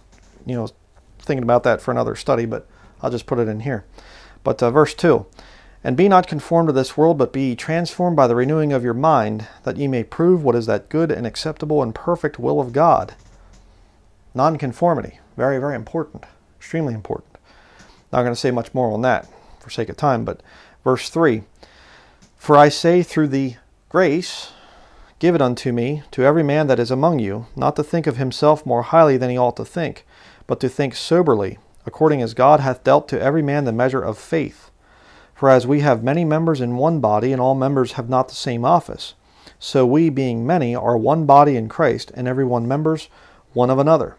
you know, thinking about that for another study, but I'll just put it in here. But uh, verse 2 And be not conformed to this world, but be transformed by the renewing of your mind, that ye may prove what is that good and acceptable and perfect will of God. Nonconformity. Very, very important. Extremely important. Not going to say much more on that for sake of time, but verse 3 For I say through the grace give it unto me, to every man that is among you, not to think of himself more highly than he ought to think, but to think soberly, according as God hath dealt to every man the measure of faith. For as we have many members in one body, and all members have not the same office, so we, being many, are one body in Christ, and every one members one of another.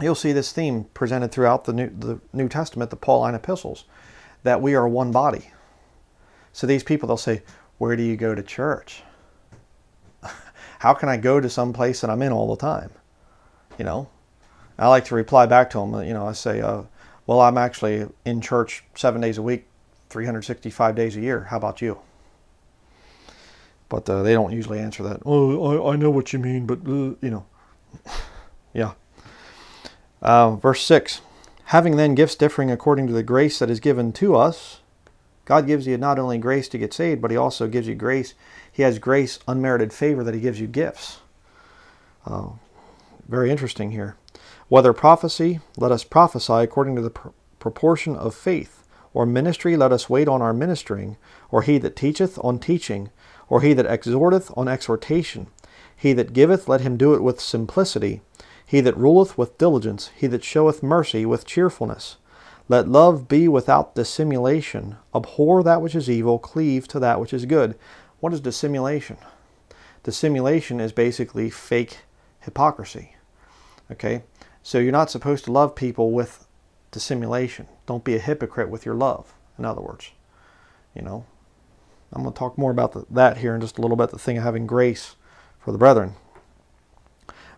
You'll see this theme presented throughout the New, the New Testament, the Pauline epistles, that we are one body. So these people, they'll say, Where do you go to church? How can I go to some place that I'm in all the time? You know, I like to reply back to them. You know, I say, uh, Well, I'm actually in church seven days a week, 365 days a year. How about you? But uh, they don't usually answer that. Oh, I, I know what you mean, but, uh, you know. yeah. Uh, verse 6 Having then gifts differing according to the grace that is given to us, God gives you not only grace to get saved, but He also gives you grace. He has grace, unmerited favor, that He gives you gifts. Uh, very interesting here. Whether prophecy, let us prophesy according to the pr- proportion of faith, or ministry, let us wait on our ministering, or he that teacheth on teaching, or he that exhorteth on exhortation. He that giveth, let him do it with simplicity. He that ruleth with diligence, he that showeth mercy with cheerfulness. Let love be without dissimulation. Abhor that which is evil, cleave to that which is good. What is dissimulation? Dissimulation is basically fake hypocrisy. Okay? So you're not supposed to love people with dissimulation. Don't be a hypocrite with your love, in other words. You know, I'm going to talk more about the, that here in just a little bit the thing of having grace for the brethren.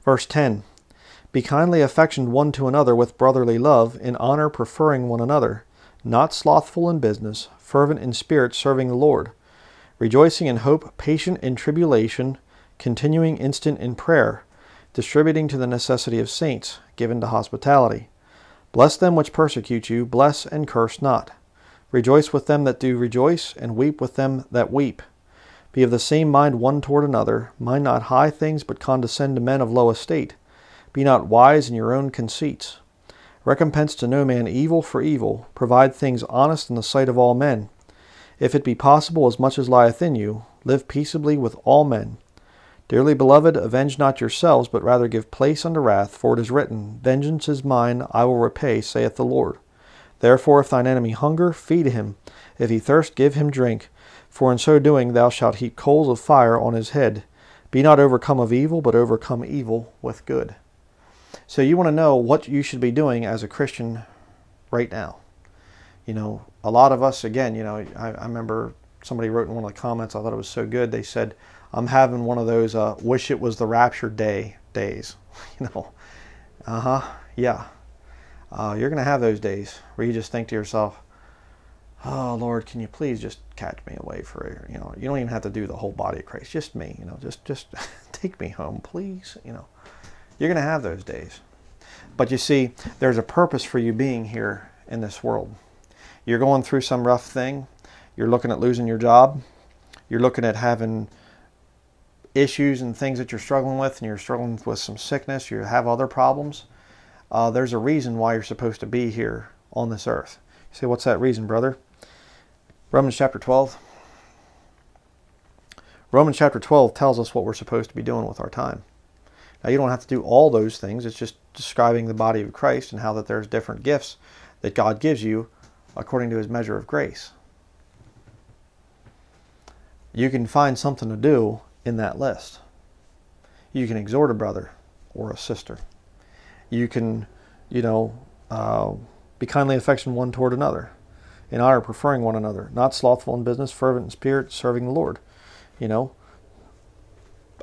Verse 10 Be kindly affectioned one to another with brotherly love, in honor preferring one another, not slothful in business, fervent in spirit, serving the Lord, rejoicing in hope, patient in tribulation, continuing instant in prayer distributing to the necessity of saints, given to hospitality. Bless them which persecute you, bless and curse not. Rejoice with them that do rejoice, and weep with them that weep. Be of the same mind one toward another. Mind not high things, but condescend to men of low estate. Be not wise in your own conceits. Recompense to no man evil for evil. Provide things honest in the sight of all men. If it be possible, as much as lieth in you, live peaceably with all men. Dearly beloved, avenge not yourselves, but rather give place unto wrath, for it is written, Vengeance is mine, I will repay, saith the Lord. Therefore, if thine enemy hunger, feed him. If he thirst, give him drink. For in so doing thou shalt heap coals of fire on his head. Be not overcome of evil, but overcome evil with good. So you want to know what you should be doing as a Christian right now. You know, a lot of us, again, you know, I, I remember somebody wrote in one of the comments, I thought it was so good. They said, I'm having one of those uh, wish it was the rapture day days. You know, uh huh, yeah. Uh, you're going to have those days where you just think to yourself, oh Lord, can you please just catch me away for you know? You don't even have to do the whole body of Christ, just me. You know, just just take me home, please. You know, you're going to have those days. But you see, there's a purpose for you being here in this world. You're going through some rough thing. You're looking at losing your job. You're looking at having issues and things that you're struggling with, and you're struggling with some sickness, you have other problems, uh, there's a reason why you're supposed to be here on this earth. You say, what's that reason, brother? Romans chapter 12. Romans chapter 12 tells us what we're supposed to be doing with our time. Now, you don't have to do all those things. It's just describing the body of Christ and how that there's different gifts that God gives you according to his measure of grace. You can find something to do in that list. You can exhort a brother or a sister. You can, you know, uh, be kindly affectionate one toward another, in honor preferring one another, not slothful in business, fervent in spirit, serving the Lord. You know,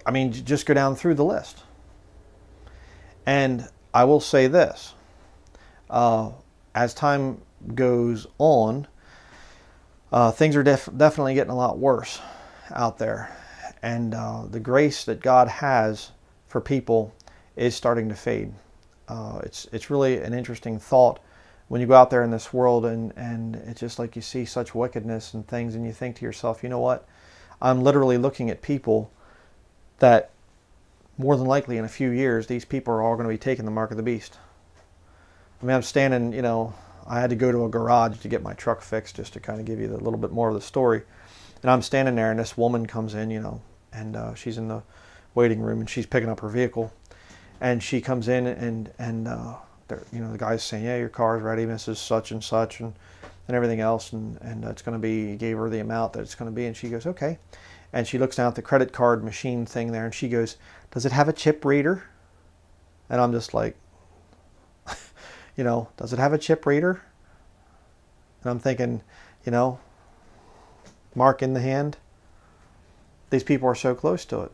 I mean, just go down through the list. And I will say this uh, as time goes on, uh, things are def- definitely getting a lot worse out there and uh, the grace that God has for people is starting to fade. Uh, it's it's really an interesting thought when you go out there in this world and and it's just like you see such wickedness and things and you think to yourself, you know what? I'm literally looking at people that more than likely in a few years these people are all going to be taking the mark of the beast. I mean, I'm standing, you know, I had to go to a garage to get my truck fixed just to kind of give you a little bit more of the story. And I'm standing there and this woman comes in, you know, and uh, she's in the waiting room and she's picking up her vehicle, and she comes in and and uh, you know the guy's saying, yeah, your car's ready, Mrs. Such and Such, and and everything else, and, and it's going to be, he gave her the amount that it's going to be, and she goes, okay. And she looks down at the credit card machine thing there, and she goes, does it have a chip reader? And I'm just like, you know, does it have a chip reader? And I'm thinking, you know, mark in the hand. These people are so close to it,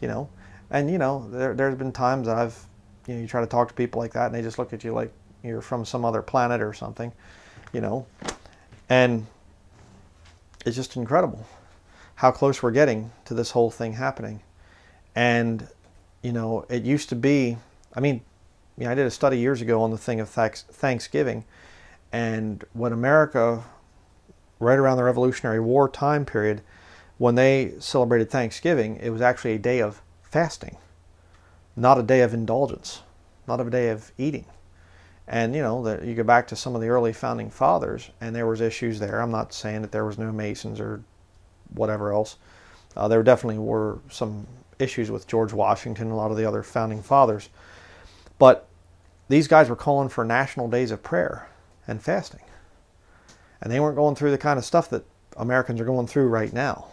you know. And, you know, there, there's been times that I've, you know, you try to talk to people like that and they just look at you like you're from some other planet or something, you know. And it's just incredible how close we're getting to this whole thing happening. And, you know, it used to be, I mean, you know, I did a study years ago on the thing of Thanksgiving. And when America, right around the Revolutionary War time period, when they celebrated Thanksgiving, it was actually a day of fasting, not a day of indulgence, not a day of eating. And you know, that you go back to some of the early founding fathers, and there was issues there. I'm not saying that there was no Masons or whatever else. Uh, there definitely were some issues with George Washington and a lot of the other founding fathers. But these guys were calling for national days of prayer and fasting. And they weren't going through the kind of stuff that Americans are going through right now.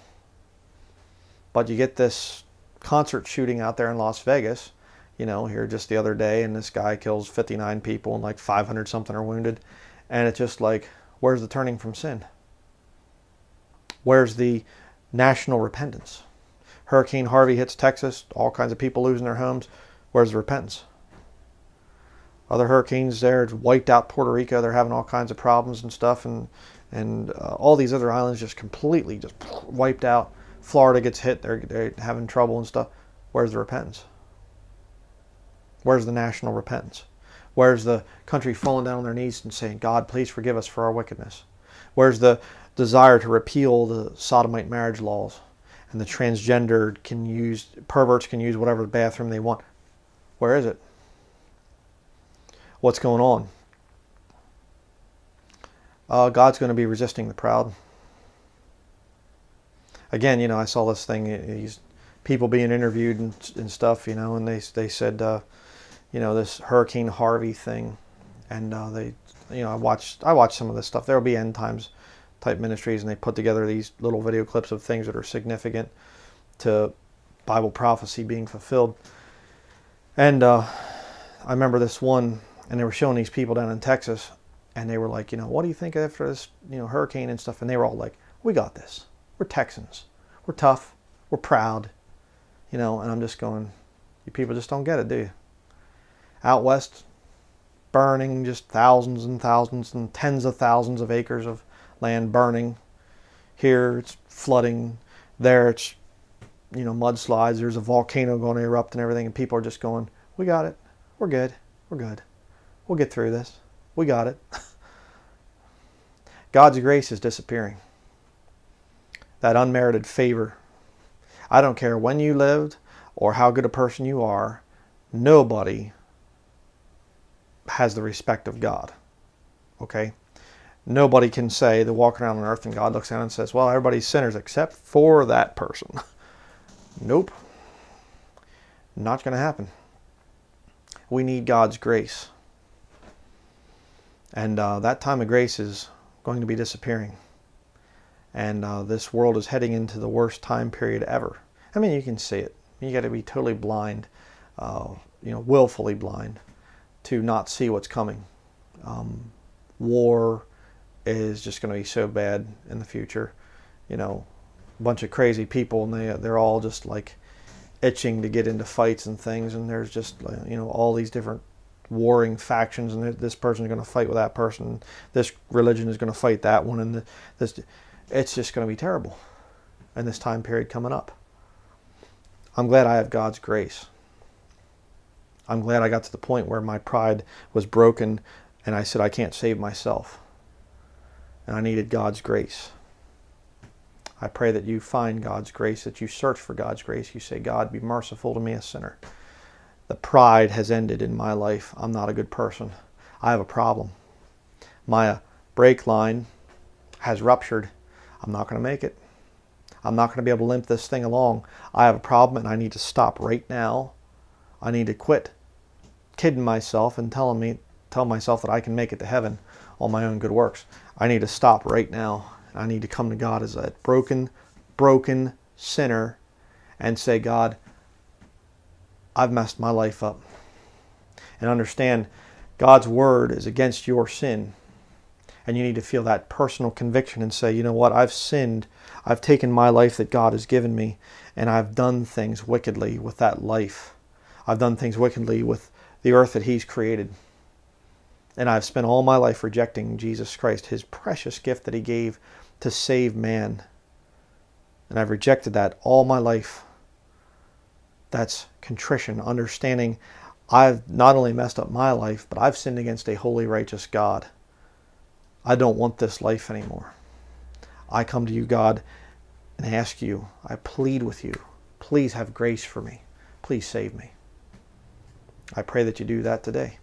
But you get this concert shooting out there in Las Vegas, you know, here just the other day, and this guy kills 59 people and like 500 something are wounded. And it's just like, where's the turning from sin? Where's the national repentance? Hurricane Harvey hits Texas, all kinds of people losing their homes. Where's the repentance? Other hurricanes there wiped out Puerto Rico. They're having all kinds of problems and stuff, and and uh, all these other islands just completely just wiped out. Florida gets hit. They're they're having trouble and stuff. Where's the repentance? Where's the national repentance? Where's the country falling down on their knees and saying, God, please forgive us for our wickedness? Where's the desire to repeal the sodomite marriage laws and the transgendered can use, perverts can use whatever bathroom they want? Where is it? What's going on? Uh, God's going to be resisting the proud. Again, you know, I saw this thing. These people being interviewed and, and stuff, you know, and they they said, uh, you know, this Hurricane Harvey thing, and uh, they, you know, I watched I watched some of this stuff. There will be end times type ministries, and they put together these little video clips of things that are significant to Bible prophecy being fulfilled. And uh, I remember this one, and they were showing these people down in Texas, and they were like, you know, what do you think after this, you know, hurricane and stuff? And they were all like, we got this. We're Texans. We're tough. We're proud. You know, and I'm just going, you people just don't get it, do you? Out west, burning just thousands and thousands and tens of thousands of acres of land burning. Here it's flooding. There it's, you know, mudslides. There's a volcano going to erupt and everything. And people are just going, we got it. We're good. We're good. We'll get through this. We got it. God's grace is disappearing. That unmerited favor. I don't care when you lived or how good a person you are, nobody has the respect of God. Okay? Nobody can say they're walking around on earth and God looks down and says, well, everybody's sinners except for that person. nope. Not going to happen. We need God's grace. And uh, that time of grace is going to be disappearing. And uh, this world is heading into the worst time period ever. I mean, you can see it. You got to be totally blind, uh, you know, willfully blind to not see what's coming. Um, war is just going to be so bad in the future. You know, a bunch of crazy people, and they they're all just like itching to get into fights and things. And there's just uh, you know all these different warring factions, and this person is going to fight with that person. This religion is going to fight that one, and this it's just going to be terrible. in this time period coming up. I'm glad I have God's grace. I'm glad I got to the point where my pride was broken and I said, I can't save myself and I needed God's grace. I pray that you find God's grace, that you search for God's grace. You say, God, be merciful to me, a sinner. The pride has ended in my life. I'm not a good person. I have a problem. My uh, brake line has ruptured. I'm not going to make it. I'm not going to be able to limp this thing along. I have a problem and I need to stop right now. I need to quit kidding myself and telling me tell myself that I can make it to heaven on my own good works. I need to stop right now. I need to come to God as a broken, broken sinner and say, God, I've messed my life up. And understand God's word is against your sin. And you need to feel that personal conviction and say, you know what, I've sinned. I've taken my life that God has given me, and I've done things wickedly with that life. I've done things wickedly with the earth that He's created. And I've spent all my life rejecting Jesus Christ, His precious gift that He gave to save man. And I've rejected that all my life. That's contrition, understanding I've not only messed up my life, but I've sinned against a holy, righteous God. I don't want this life anymore. I come to you, God, and ask you, I plead with you, please have grace for me. Please save me. I pray that you do that today.